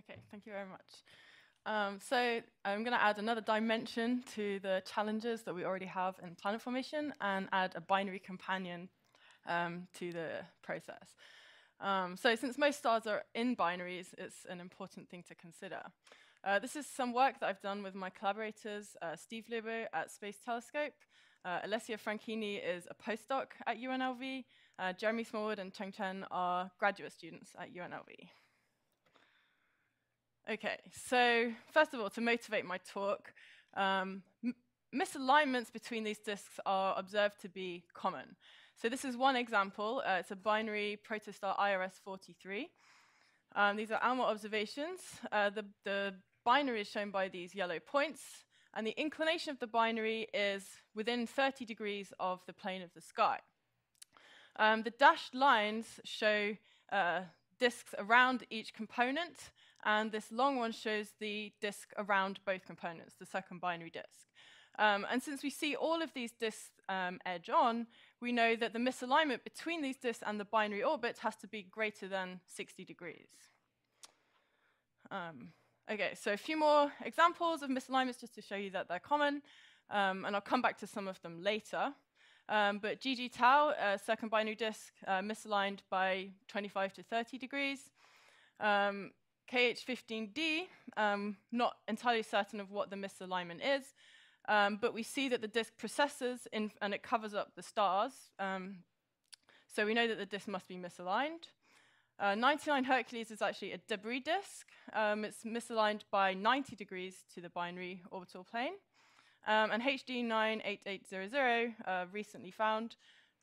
Okay, thank you very much. Um, so I'm going to add another dimension to the challenges that we already have in planet formation and add a binary companion um, to the process. Um, so since most stars are in binaries, it's an important thing to consider. Uh, this is some work that I've done with my collaborators, uh, Steve Lubow at Space Telescope, uh, Alessia Franchini is a postdoc at UNLV, uh, Jeremy Smallwood and Cheng Chen are graduate students at UNLV. Okay, so first of all, to motivate my talk, um, misalignments between these disks are observed to be common. So this is one example. Uh, it's a binary protostar IRS-43. Um, these are ALMA observations. Uh, the, the binary is shown by these yellow points, and the inclination of the binary is within 30 degrees of the plane of the sky. Um, the dashed lines show uh, disks around each component, and this long one shows the disk around both components, the circumbinary disk. Um, and since we see all of these disks um, edge on, we know that the misalignment between these disks and the binary orbit has to be greater than 60 degrees. Um, okay, so a few more examples of misalignments just to show you that they're common, um, and I'll come back to some of them later. Um, but GG tau, uh, circumbinary disk, uh, misaligned by 25 to 30 degrees. Um, KH15D, um, not entirely certain of what the misalignment is, um, but we see that the disk precesses and it covers up the stars. Um, so we know that the disk must be misaligned. Uh, 99 Herculis is actually a debris disk. Um, it's misaligned by 90 degrees to the binary orbital plane. Um, and HD 98800, uh, recently found,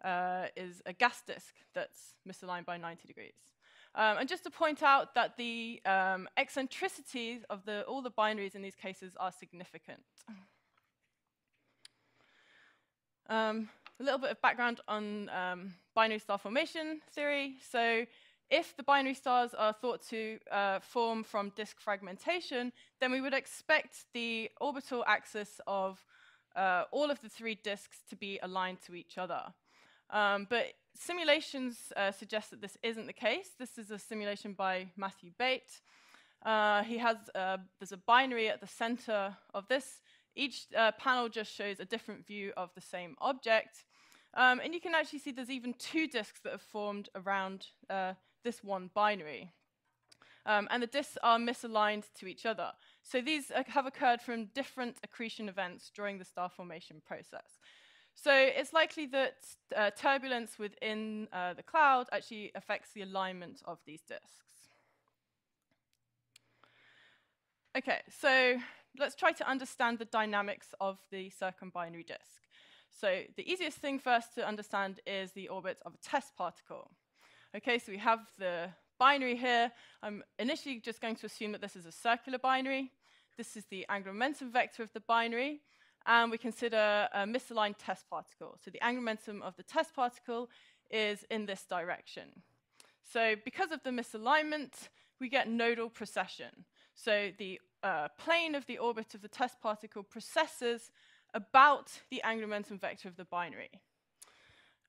uh, is a gas disk that's misaligned by 90 degrees. Um, and just to point out that the um, eccentricities of the, all the binaries in these cases are significant. Um, a little bit of background on um, binary star formation theory. So if the binary stars are thought to uh, form from disk fragmentation, then we would expect the orbital axis of uh, all of the three disks to be aligned to each other. Um, but simulations uh, suggest that this isn't the case. This is a simulation by Matthew Bate. Uh, he has uh, there's a binary at the center of this. Each uh, panel just shows a different view of the same object. Um, and you can actually see there's even two disks that have formed around uh, this one binary. Um, and the disks are misaligned to each other. So these have occurred from different accretion events during the star formation process. So it's likely that uh, turbulence within uh, the cloud actually affects the alignment of these disks. Okay, so let's try to understand the dynamics of the circumbinary disk. So the easiest thing first to understand is the orbit of a test particle. Okay, so we have the binary here. I'm initially just going to assume that this is a circular binary. This is the angular momentum vector of the binary and we consider a misaligned test particle. So the angular momentum of the test particle is in this direction. So because of the misalignment, we get nodal precession. So the uh, plane of the orbit of the test particle precesses about the angular momentum vector of the binary.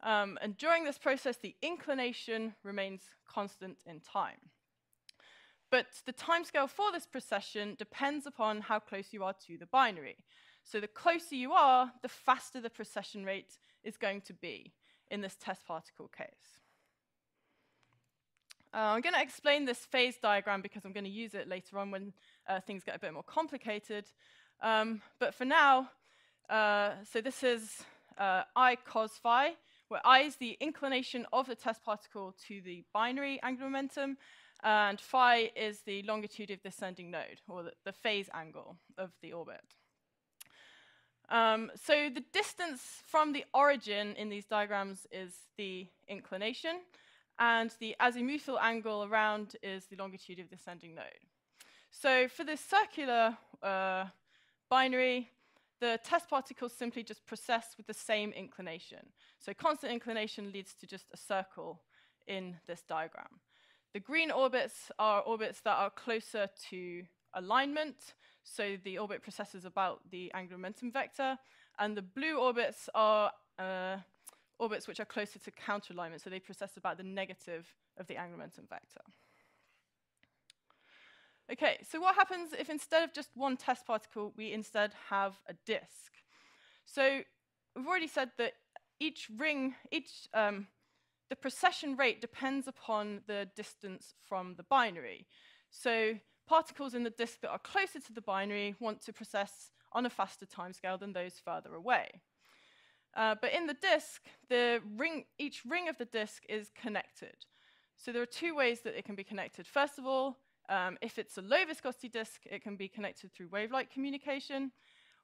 Um, and during this process, the inclination remains constant in time. But the timescale for this precession depends upon how close you are to the binary. So the closer you are, the faster the precession rate is going to be in this test particle case. Uh, I'm going to explain this phase diagram because I'm going to use it later on when uh, things get a bit more complicated. Um, but for now, uh, so this is uh, I cos phi, where I is the inclination of the test particle to the binary angular momentum, and phi is the longitude of the ascending node, or the, the phase angle of the orbit. Um, so the distance from the origin in these diagrams is the inclination, and the azimuthal angle around is the longitude of the ascending node. So for this circular uh, binary, the test particles simply just precess with the same inclination. So constant inclination leads to just a circle in this diagram. The green orbits are orbits that are closer to alignment, so the orbit precesses about the angular momentum vector, and the blue orbits are uh, orbits which are closer to counter alignment, so they precess about the negative of the angular momentum vector. Okay, so what happens if instead of just one test particle, we instead have a disk? So we've already said that each ring, each um, the precession rate depends upon the distance from the binary. So particles in the disk that are closer to the binary want to precess on a faster timescale than those further away. Uh, but in the disk, the ring, each ring of the disk is connected. So there are two ways that it can be connected. First of all, um, if it's a low viscosity disk, it can be connected through wave-like communication.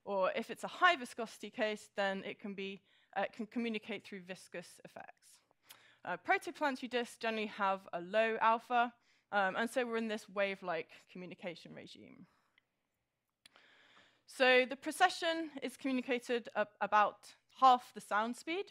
Or if it's a high viscosity case, then it can, be, uh, can communicate through viscous effects. Uh, protoplanetary disks generally have a low alpha, um, and so we're in this wave-like communication regime. So the precession is communicated about half the sound speed.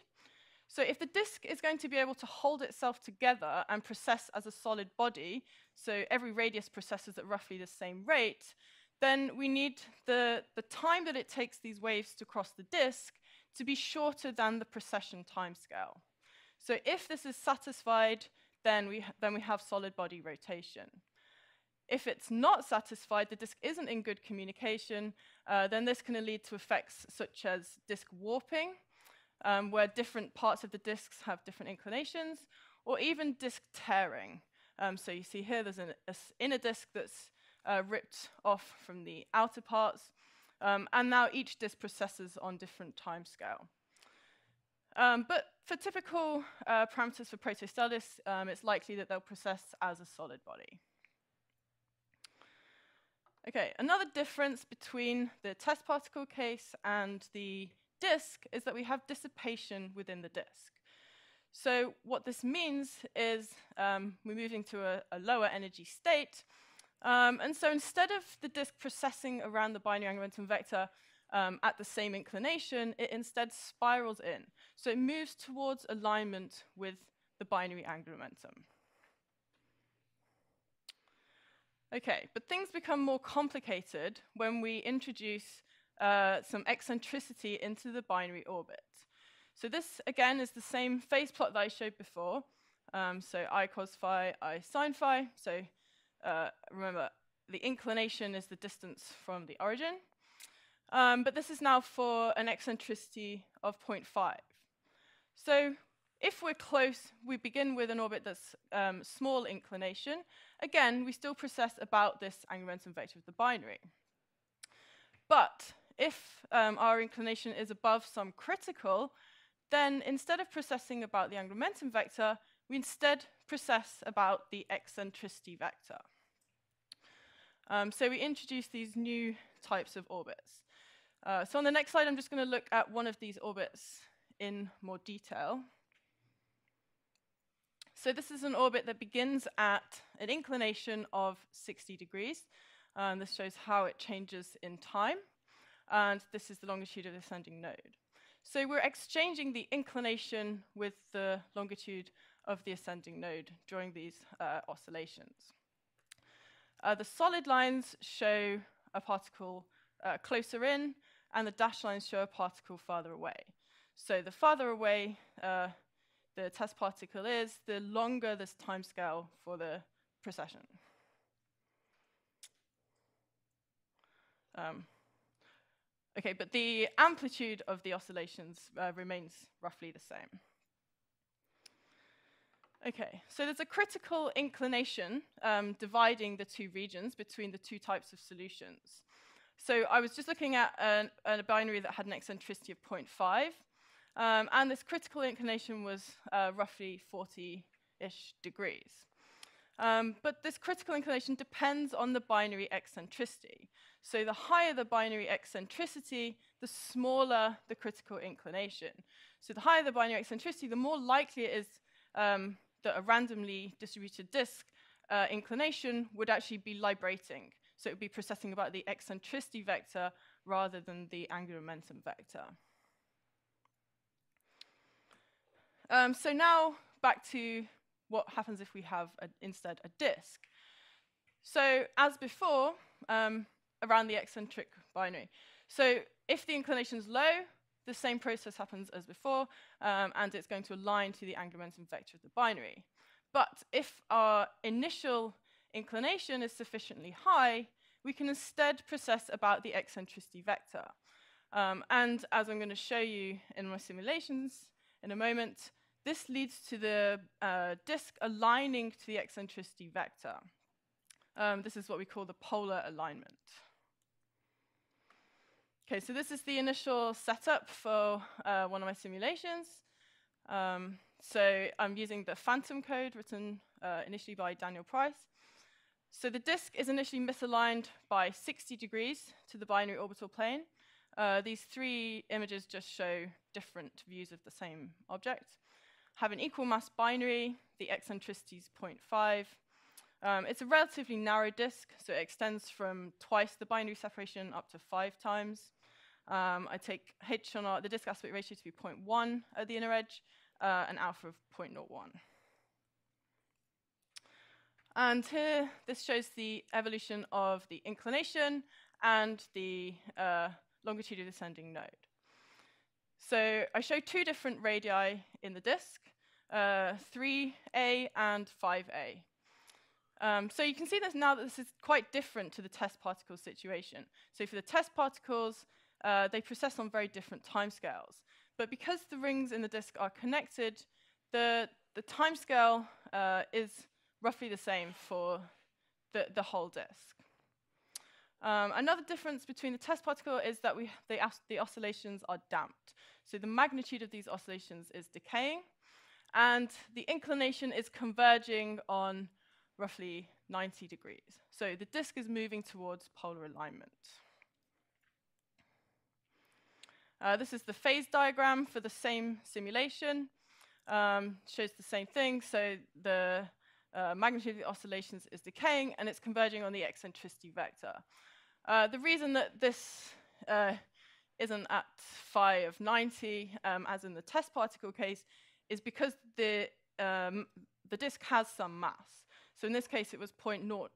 So if the disk is going to be able to hold itself together and precess as a solid body, so every radius precesses at roughly the same rate, then we need the, the time that it takes these waves to cross the disk to be shorter than the precession timescale. So if this is satisfied, then we, then we have solid body rotation. If it's not satisfied, the disk isn't in good communication, uh, then this can lead to effects such as disk warping, um, where different parts of the disks have different inclinations, or even disk tearing. Um, so you see here there's an inner disk that's uh, ripped off from the outer parts, um, and now each disk precesses on different time scale. Um, but for typical uh, parameters for protostellar disks, um, it's likely that they'll precess as a solid body. Okay, another difference between the test particle case and the disk is that we have dissipation within the disk. So what this means is um, we're moving to a, a lower energy state. Um, and so instead of the disk precessing around the binary angular momentum vector um, at the same inclination, it instead spirals in. So it moves towards alignment with the binary angular momentum. Okay, but things become more complicated when we introduce uh, some eccentricity into the binary orbit. So this, again, is the same phase plot that I showed before. Um, so I cos phi, I sine phi. So uh, remember, the inclination is the distance from the origin. Um, but this is now for an eccentricity of 0.5. So if we're close, we begin with an orbit that's um, small inclination. Again, we still precess about this angular momentum vector of the binary. But if um, our inclination is above some critical, then instead of precessing about the angular momentum vector, we instead precess about the eccentricity vector. Um, so we introduce these new types of orbits. Uh, so on the next slide, I'm just going to look at one of these orbits in more detail. So this is an orbit that begins at an inclination of 60 degrees. And this shows how it changes in time. And this is the longitude of the ascending node. So we're exchanging the inclination with the longitude of the ascending node during these uh, oscillations. Uh, the solid lines show a particle uh, closer in, and the dashed lines show a particle farther away. So the farther away uh, the test particle is, the longer this time scale for the precession. Um, okay, but the amplitude of the oscillations uh, remains roughly the same. Okay, so there's a critical inclination um, dividing the two regions between the two types of solutions. So I was just looking at an, a binary that had an eccentricity of 0.5, um, and this critical inclination was uh, roughly 40-ish degrees. Um, but this critical inclination depends on the binary eccentricity. So the higher the binary eccentricity, the smaller the critical inclination. So the higher the binary eccentricity, the more likely it is um, that a randomly distributed disk uh, inclination would actually be librating. So it would be precessing about the eccentricity vector rather than the angular momentum vector. Um, so now back to what happens if we have a, instead a disk. So as before, um, around the eccentric binary. So if the inclination is low, the same process happens as before, um, and it's going to align to the angular momentum vector of the binary. But if our initial inclination is sufficiently high, we can instead precess about the eccentricity vector. Um, and as I'm going to show you in my simulations in a moment, this leads to the uh, disk aligning to the eccentricity vector. Um, this is what we call the polar alignment. Okay, so this is the initial setup for uh, one of my simulations. Um, so I'm using the phantom code written uh, initially by Daniel Price. So the disk is initially misaligned by 60 degrees to the binary orbital plane. Uh, these three images just show different views of the same object. Have an equal mass binary, the eccentricity is 0.5. Um, it's a relatively narrow disk, so it extends from twice the binary separation up to five times. Um, I take h on r, the disk aspect ratio to be 0.1 at the inner edge, uh, and alpha of 0.01. And here, this shows the evolution of the inclination and the uh, longitude of the ascending node. So I show two different radii in the disk, uh, 3a and 5a. Um, so you can see this now that this is quite different to the test particle situation. So for the test particles, uh, they precess on very different timescales. But because the rings in the disk are connected, the, the timescale uh, is roughly the same for the, the whole disk. Um, another difference between the test particle is that we, the, the oscillations are damped. So the magnitude of these oscillations is decaying, and the inclination is converging on roughly 90 degrees. So the disk is moving towards polar alignment. Uh, this is the phase diagram for the same simulation. Um, shows the same thing. So the uh, magnitude of the oscillations is decaying, and it's converging on the eccentricity vector. Uh, the reason that this uh, isn't at phi of 90, um, as in the test particle case, is because the, um, the disk has some mass. So in this case, it was 0.001,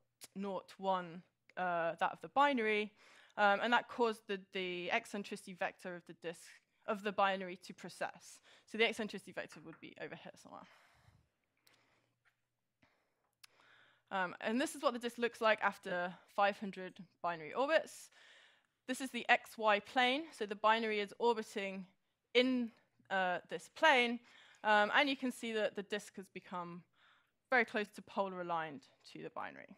uh, that of the binary, um, and that caused the, the eccentricity vector of the disk of the binary to precess. So the eccentricity vector would be over here somewhere. Um, and this is what the disk looks like after 500 binary orbits. This is the xy plane, so the binary is orbiting in uh, this plane, um, and you can see that the disk has become very close to polar aligned to the binary.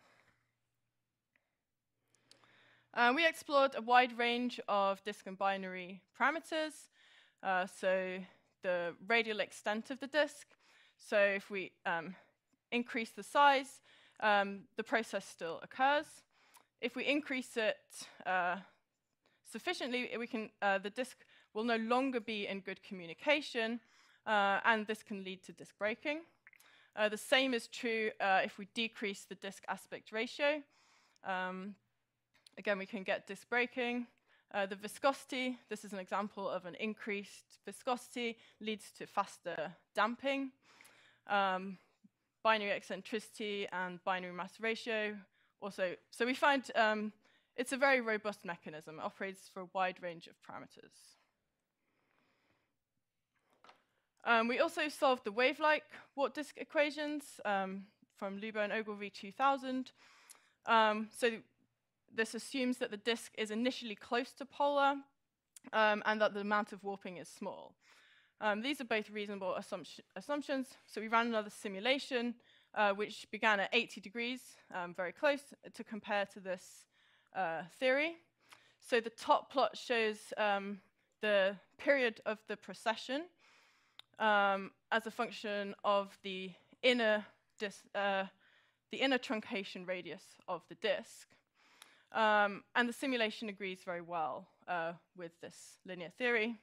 Uh, we explored a wide range of disk and binary parameters. Uh, so the radial extent of the disk. So if we um, increase the size, um, the process still occurs. If we increase it uh, sufficiently, we can, uh, the disk will no longer be in good communication, uh, and this can lead to disk breaking. Uh, the same is true if we decrease the disk aspect ratio. Um, Again, we can get disk breaking. Uh, the viscosity, this is an example of an increased viscosity, leads to faster damping. Um, binary eccentricity and binary mass ratio also. So we find um, it's a very robust mechanism. It operates for a wide range of parameters. Um, we also solved the wave-like warp disk equations um, from Lubow and Ogilvie 2000. Um, so this assumes that the disk is initially close to polar um, and that the amount of warping is small. Um, these are both reasonable assumption assumptions. So we ran another simulation, uh, which began at 80 degrees, um, very close, to compare to this uh, theory. So the top plot shows um, the period of the precession um, as a function of the inner, uh, the inner truncation radius of the disk. Um, and the simulation agrees very well uh, with this linear theory.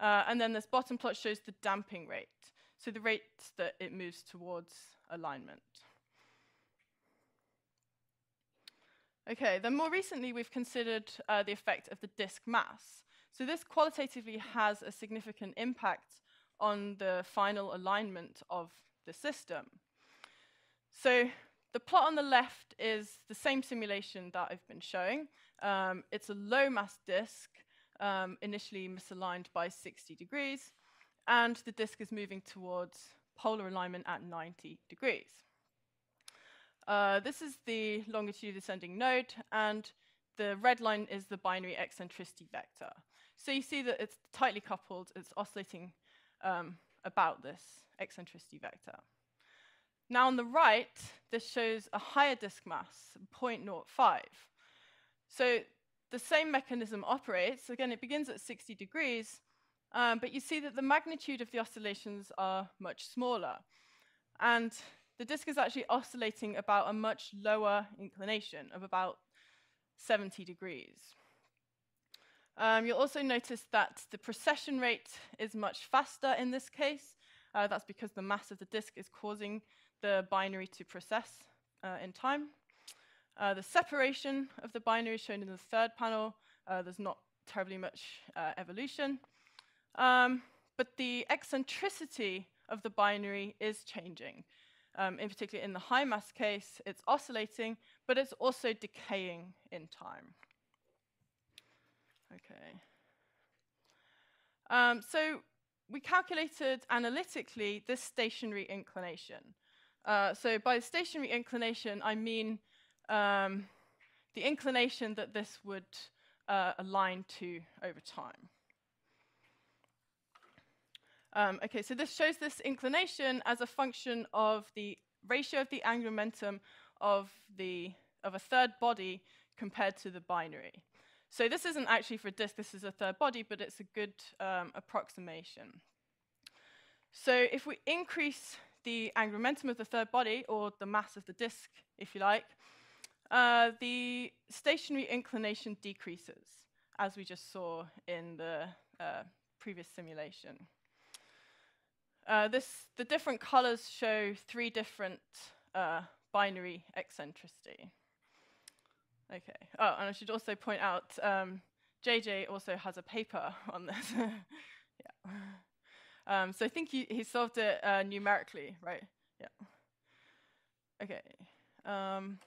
Uh, and then this bottom plot shows the damping rate, so the rate that it moves towards alignment. Okay, then more recently we've considered uh, the effect of the disk mass. So this qualitatively has a significant impact on the final alignment of the system. So the plot on the left is the same simulation that I've been showing. Um, it's a low mass disk, um, initially misaligned by 60 degrees, and the disk is moving towards polar alignment at 90 degrees. Uh, this is the longitude descending node, and the red line is the binary eccentricity vector. So you see that it's tightly coupled, it's oscillating um, about this eccentricity vector. Now on the right, this shows a higher disk mass, 0.05. So the same mechanism operates. Again, it begins at 60 degrees, um, but you see that the magnitude of the oscillations are much smaller. And the disk is actually oscillating about a much lower inclination of about 70 degrees. Um, you'll also notice that the precession rate is much faster in this case. Uh, that's because the mass of the disk is causing the binary to precess uh, in time. Uh, the separation of the binary shown in the third panel. Uh, there's not terribly much uh, evolution. Um, but the eccentricity of the binary is changing. Um, in particular, in the high mass case, it's oscillating, but it's also decaying in time. Okay. Um, so we calculated analytically this stationary inclination. Uh, so by stationary inclination, I mean um, the inclination that this would uh, align to over time. Um, okay, so this shows this inclination as a function of the ratio of the angular momentum of, the, of a third body compared to the binary. So this isn't actually for a disk, this is a third body, but it's a good um, approximation. So if we increase the angular momentum of the third body, or the mass of the disk, if you like, uh, the stationary inclination decreases, as we just saw in the uh, previous simulation. Uh, this, the different colors show three different uh, binary eccentricity. Okay. Oh, and I should also point out, um, JJ also has a paper on this. yeah. Um, so I think he, he solved it uh, numerically, right? Yeah. Okay. Um,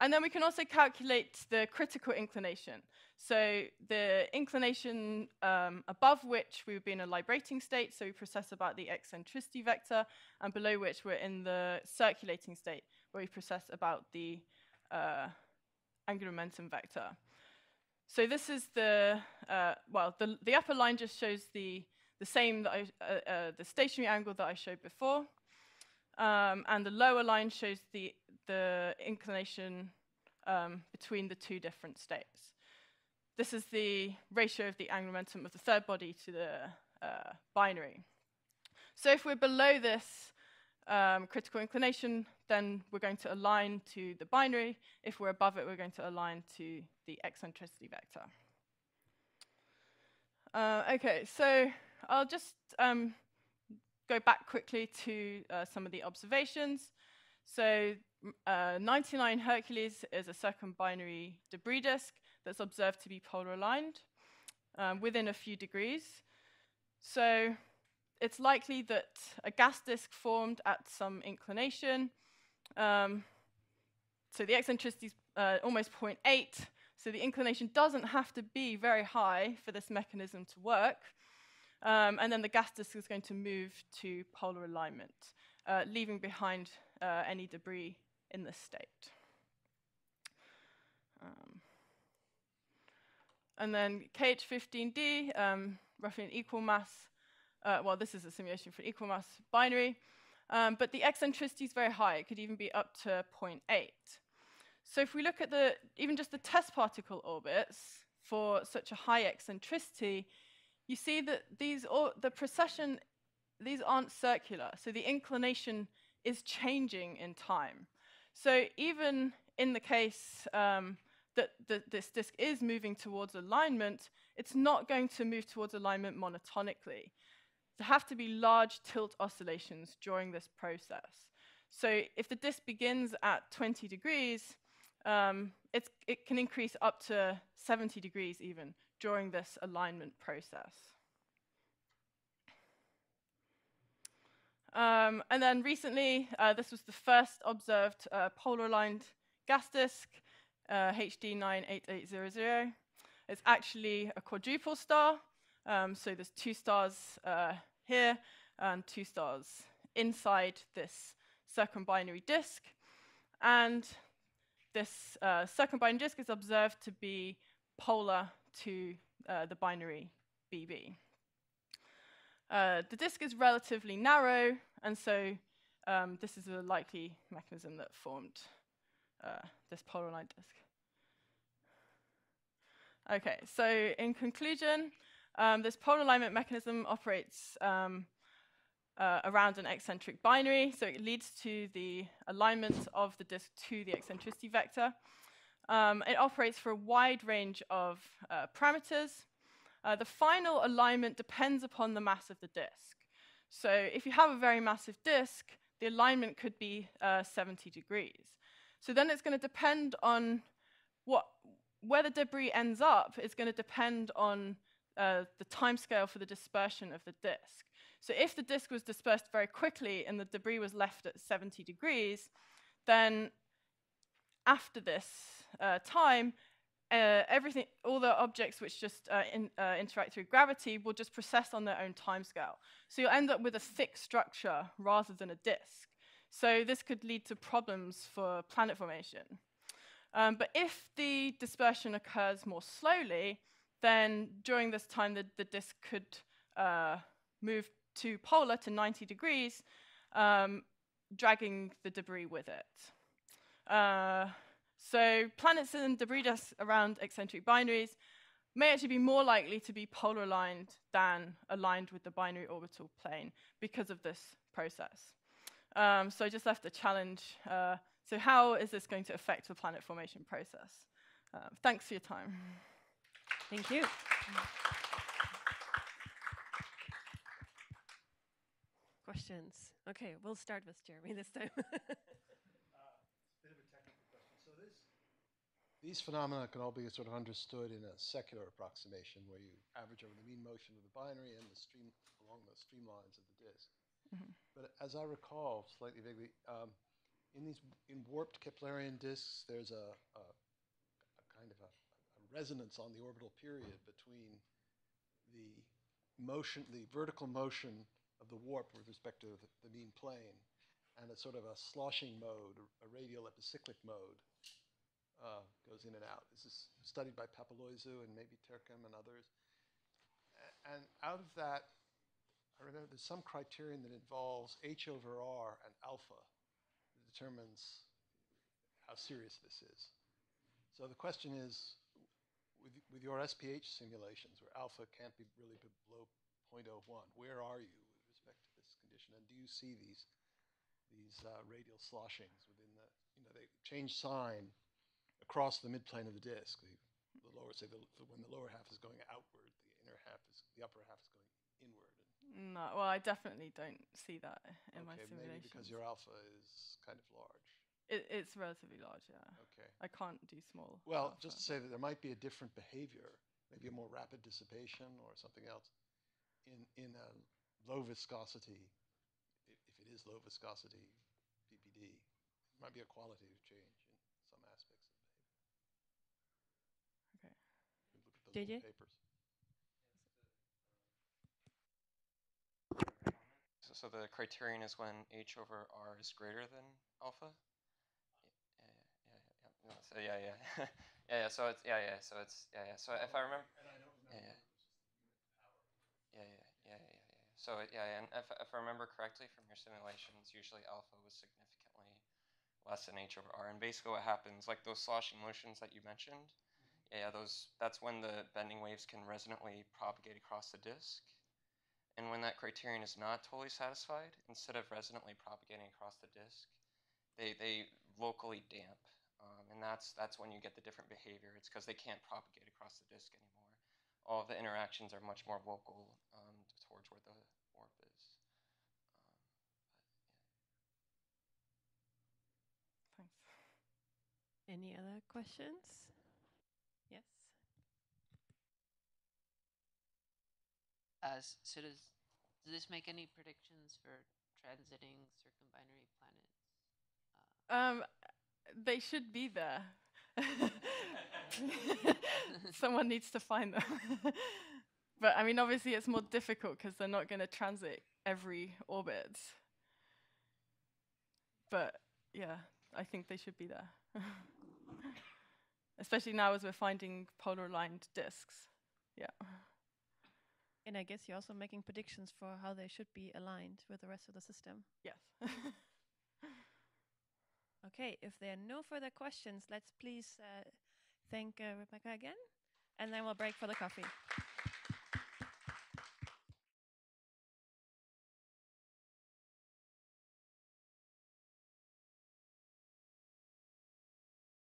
and then we can also calculate the critical inclination. So the inclination um, above which we would be in a librating state, so we precess about the eccentricity vector, and below which we're in the circulating state, where we precess about the uh, angular momentum vector. So this is the, uh, well, the, the upper line just shows the, the same, that I, uh, uh the stationary angle that I showed before, um, and the lower line shows the, the inclination um, between the two different states. This is the ratio of the angular momentum of the third body to the uh, binary. So if we're below this um, critical inclination, then we're going to align to the binary. If we're above it, we're going to align to the eccentricity vector. Uh, okay, so I'll just um, go back quickly to uh, some of the observations. So uh, 99 Herculis is a circumbinary debris disk that's observed to be polar aligned um, within a few degrees. So it's likely that a gas disk formed at some inclination. Um, so the eccentricity is uh, almost 0.8. So the inclination doesn't have to be very high for this mechanism to work. Um, and then the gas disk is going to move to polar alignment, uh, leaving behind uh, any debris in this state. Um, and then KH15D, um, roughly an equal mass, uh, well, this is a simulation for an equal mass binary, um, but the eccentricity is very high. It could even be up to 0.8. So if we look at the, even just the test particle orbits for such a high eccentricity, you see that these, the precession, these aren't circular. So the inclination is changing in time. So even in the case um, that this disk is moving towards alignment, it's not going to move towards alignment monotonically. There have to be large tilt oscillations during this process. So if the disk begins at 20 degrees, um, it can increase up to 70 degrees even during this alignment process. Um, and then recently, uh, this was the first observed uh, polar aligned gas disk, uh, HD 98800. It's actually a quadruple star. Um, so there's two stars uh, here and two stars inside this circumbinary disk. and this uh, circumbinary disk is observed to be polar to uh, the binary BB. Uh, the disk is relatively narrow, and so um, this is a likely mechanism that formed uh, this polar aligned disk. Okay, so in conclusion, um, this polar alignment mechanism operates um, uh, around an eccentric binary, so it leads to the alignment of the disk to the eccentricity vector. Um, it operates for a wide range of uh, parameters. Uh, the final alignment depends upon the mass of the disk. So if you have a very massive disk, the alignment could be uh, 70 degrees. So then it's going to depend on what, where the debris ends up is going to depend on uh, the timescale for the dispersion of the disk. So if the disk was dispersed very quickly and the debris was left at 70 degrees, then after this uh, time, uh, everything, all the objects which just uh, in, uh, interact through gravity will just precess on their own timescale. So you'll end up with a thick structure rather than a disk. So this could lead to problems for planet formation. Um, but if the dispersion occurs more slowly, then during this time the, the disk could uh, move to polar to 90 degrees, um, dragging the debris with it. So planets and debris disks around eccentric binaries may actually be more likely to be polar aligned than aligned with the binary orbital plane because of this process. Um, so I just left a challenge. Uh, so how is this going to affect the planet formation process? Uh, thanks for your time. Thank you. Questions? Okay, we'll start with Jeremy this time. These phenomena can all be sort of understood in a secular approximation where you average over the mean motion of the binary and the stream along the streamlines of the disk. Mhm. But as I recall, slightly vaguely, um, in these in warped Keplerian disks, there's a, a, a kind of a, a resonance on the orbital period between the motion, the vertical motion of the warp with respect to the, the mean plane, and a sort of a sloshing mode, a radial epicyclic mode uh, goes in and out. This is studied by Papaloizou and maybe Terquem and others. And out of that, I remember there's some criterion that involves h over r and alpha that determines how serious this is. So the question is, with, with your SPH simulations, where alpha can't be really below 0.01, where are you with respect to this condition? And do you see these these uh, radial sloshings within the, you know, they change sign across the midplane of the disk. The, the lower, say, the, the, when the lower half is going outward, the inner half is, the upper half is going inward. No, well, I definitely don't see that in my simulation. maybe because your alpha is kind of large. It, it's relatively large, yeah. Okay. I can't do small. Well, alpha. just to say that there might be a different behavior, maybe a more rapid dissipation or something else, in in a low viscosity. If, if it is low viscosity PPD, it might be a qualitative change in some aspects of the behavior. Okay. You can Look at those little JJ? papers. So, so the criterion is when h over r is greater than alpha. Y- Yeah, yeah, yeah, yeah. No, so yeah, yeah, yeah, yeah. So it's yeah, yeah. So it's yeah, yeah. So if I remember, yeah, yeah. Yeah, yeah, yeah, yeah, yeah, yeah. So yeah, and if, if I remember correctly from your simulations, usually alpha was significantly less than h over r. And basically, what happens, like those sloshing motions that you mentioned, yeah, yeah, those that's when the bending waves can resonantly propagate across the disk. And when that criterion is not totally satisfied, instead of resonantly propagating across the disk, they, they locally damp. Um, and that's, that's when you get the different behavior. It's because they can't propagate across the disk anymore. All of the interactions are much more local um, towards where the warp is. Um, Thanks. Any other questions? Yes. Uh, so does does this make any predictions for transiting circumbinary planets? Um, they should be there. Someone needs to find them. but I mean, obviously, it's more difficult because they're not going to transit every orbit. But yeah, I think they should be there. Especially now as we're finding polar aligned disks. Yeah. And I guess you're also making predictions for how they should be aligned with the rest of the system. Yes. Okay, if there are no further questions, let's please uh, thank uh, Rebecca again, and then we'll break for the coffee.